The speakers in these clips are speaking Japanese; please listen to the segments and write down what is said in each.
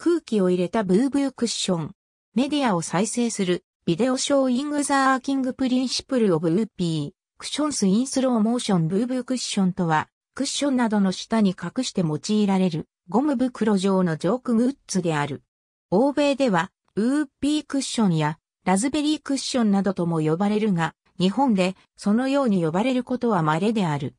空気を入れたブーブークッション。メディアを再生する Video showing the working principle of whoopee cushions in slow motion ブーブークッションとは、クッションなどの下に隠して用いられるゴム袋状のジョークグッズである。欧米では、ウーピークッションやラズベリークッションなどとも呼ばれるが、日本でそのように呼ばれることは稀である。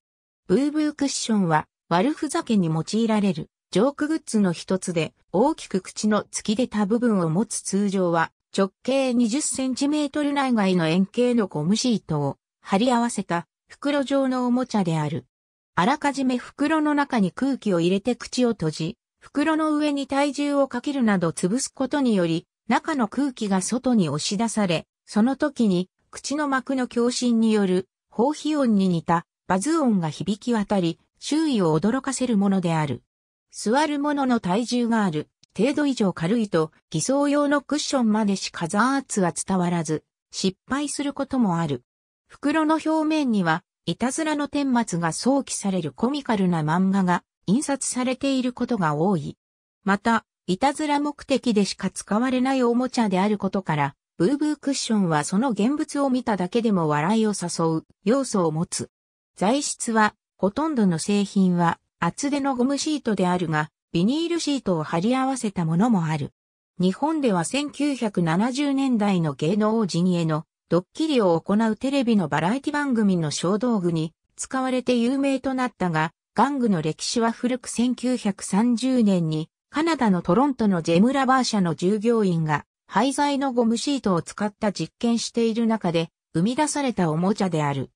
ブーブークッションは悪ふざけに用いられるジョークグッズの一つで大きく口の突き出た部分を持つ通常は直径20センチメートル内外の円形のゴムシートを貼り合わせた袋状のおもちゃである。あらかじめ袋の中に空気を入れて口を閉じ、袋の上に体重をかけるなど潰すことにより、中の空気が外に押し出され、その時に口の膜の共振による放飛音に似たバズ音が響き渡り、周囲を驚かせるものである。座るものの体重がある程度以上軽いと偽装用のクッションまでしかザーツは伝わらず失敗することもある。袋の表面にはいたずらの顛末が想起されるコミカルな漫画が印刷されていることが多い。また、いたずら目的でしか使われないおもちゃであることから、ブーブークッションはその現物を見ただけでも笑いを誘う要素を持つ。材質は、ほとんどの製品は厚手のゴムシートであるが、ビニールシートを貼り合わせたものもある。日本では1970年代の芸能人へのドッキリを行うテレビのバラエティ番組の小道具に使われて有名となったが、玩具の歴史は古く1930年にカナダのトロントのジェムラバー社の従業員が廃材のゴムシートを使った実験している中で生み出されたおもちゃである。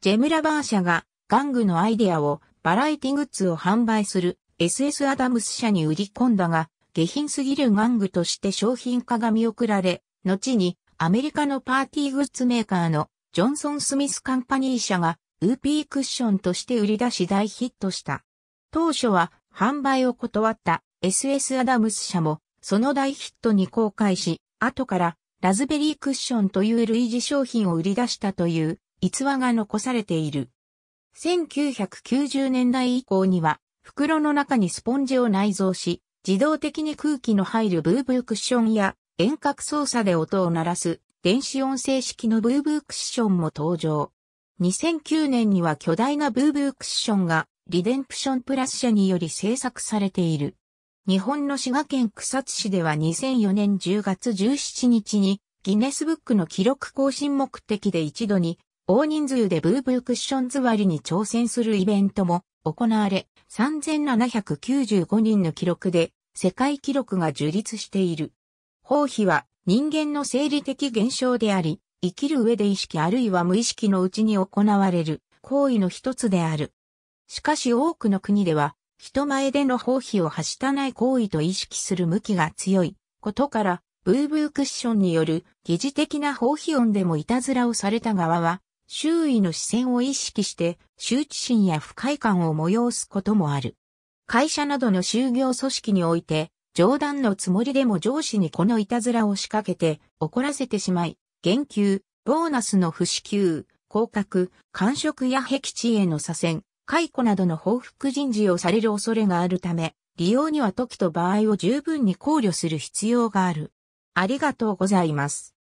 ジェムラバー社が玩具のアイデアをバラエティグッズを販売する SS アダムス社に売り込んだが、下品すぎる玩具として商品化が見送られ、後にアメリカのパーティーグッズメーカーのジョンソン・スミスカンパニー社がウーピークッションとして売り出し大ヒットした。当初は販売を断った SS アダムス社もその大ヒットに公開し、後からラズベリークッションという類似商品を売り出したという逸話が残されている。1990年代以降には袋の中にスポンジを内蔵し、自動的に空気の入るブーブークッションや遠隔操作で音を鳴らす電子音声式のブーブークッションも登場。2009年には巨大なブーブークッションがリデンプションプラス社により制作されている。日本の滋賀県草津市では2004年10月17日にギネスブックの記録更新目的で一度に大人数でブーブークッション座りに挑戦するイベントも行われ3795人の記録で世界記録が樹立している。包皮は人間の生理的現象であり、生きる上で意識あるいは無意識のうちに行われる行為の一つである。しかし多くの国では、人前での包皮をはしたない行為と意識する向きが強いことから、ブーブークッションによる疑似的な包皮音でもいたずらをされた側は、周囲の視線を意識して羞恥心や不快感を催すこともある。会社などの就業組織において冗談のつもりでも上司にこのいたずらを仕掛けて怒らせてしまい、減給、ボーナスの不支給、降格、官職や僻地への左遷、解雇などの報復人事をされる恐れがあるため、利用には時と場合を十分に考慮する必要がある。ありがとうございます。